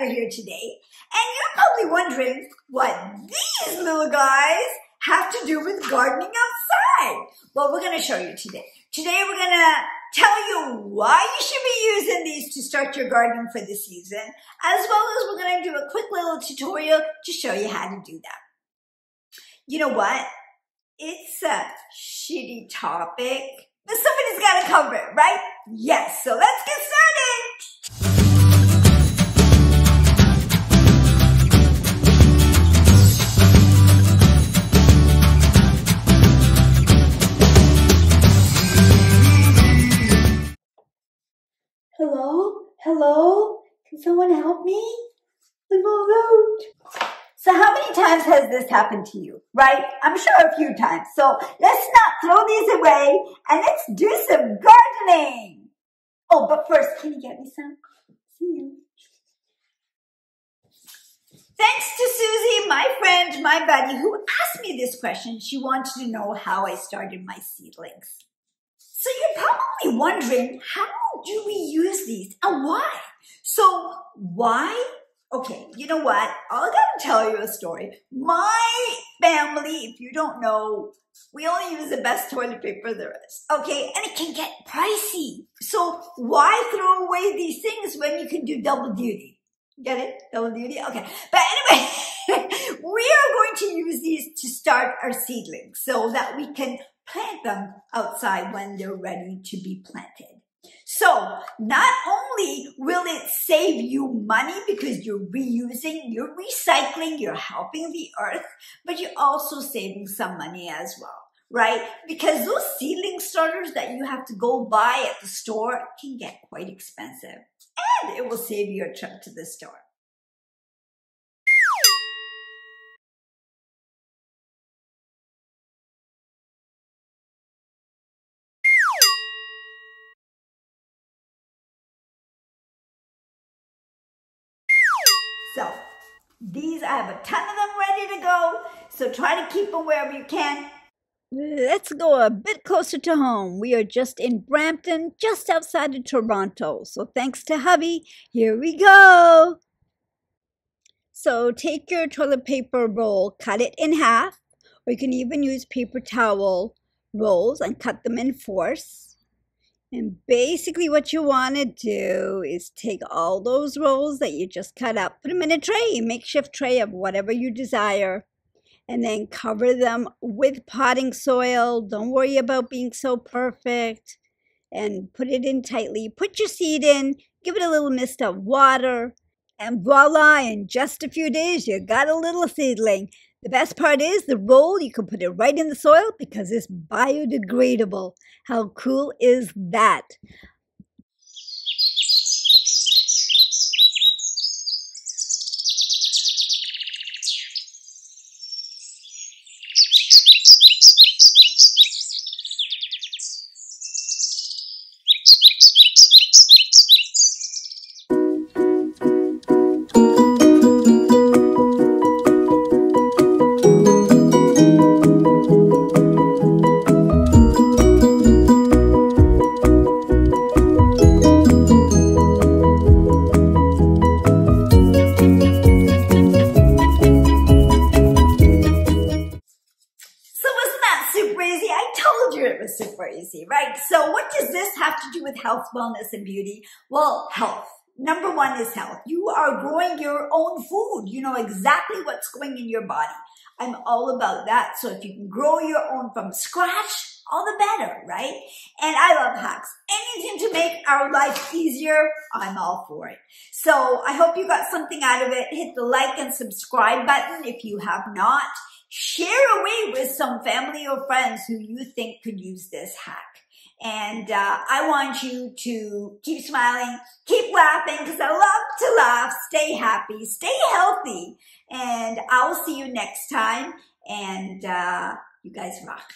you're here today. And you're probably wondering what these little guys have to do with gardening outside. Well, we're going to show you today. Today we're going to tell you why you should be using these to start your gardening for the season, as well as we're going to do a quick little tutorial to show you how to do that. You know what? It's a shitty topic, but somebody's got to cover it, right? Yes, so let's get started. Hello? Hello? Can someone help me? I'm all out. So how many times has this happened to you, right? I'm sure a few times. So let's not throw these away and let's do some gardening. Oh, but first, can you get me some? You. Thanks to Susie, my friend, my buddy, who asked me this question. She wanted to know how I started my seedlings. So you're probably wondering, how do we use these and why? So why? Okay, you know what? I gotta tell you a story. My family, if you don't know, we only use the best toilet paper there is. Okay, and it can get pricey. So why throw away these things when you can do double duty? Get it? Double duty? Okay. But anyway, we are going to use these to start our seedlings so that we can them outside when they're ready to be planted. So not only will it save you money because you're reusing, you're recycling, you're helping the earth, but you're also saving some money as well, right? Because those seedling starters that you have to go buy at the store can get quite expensive and it will save you a trip to the store. So these, I have a ton of them ready to go. So try to keep them wherever you can. Let's go a bit closer to home. We are just in Brampton, just outside of Toronto. So thanks to hubby, here we go. So take your toilet paper roll, cut it in half, or you can even use paper towel rolls and cut them in fours. And basically what you want to do is take all those rolls that you just cut up, put them in a tray, makeshift tray of whatever you desire, and then cover them with potting soil. Don't worry about being so perfect. And put it in tightly. Put your seed in, give it a little mist of water, and voila, in just a few days, you got a little seedling. The best part is the roll, you can put it right in the soil because it's biodegradable. How cool is that? Do with health, wellness, and beauty? Well, health. Number one is health. You are growing your own food. You know exactly what's going in your body. I'm all about that. So if you can grow your own from scratch, all the better, right? And I love hacks. Anything to make our life easier, I'm all for it. So I hope you got something out of it. Hit the like and subscribe button if you have not. Share away with some family or friends who you think could use this hack. And uh, I want you to keep smiling, keep laughing, because I love to laugh. Stay happy, stay healthy. And I'll see you next time. And uh, you guys rock.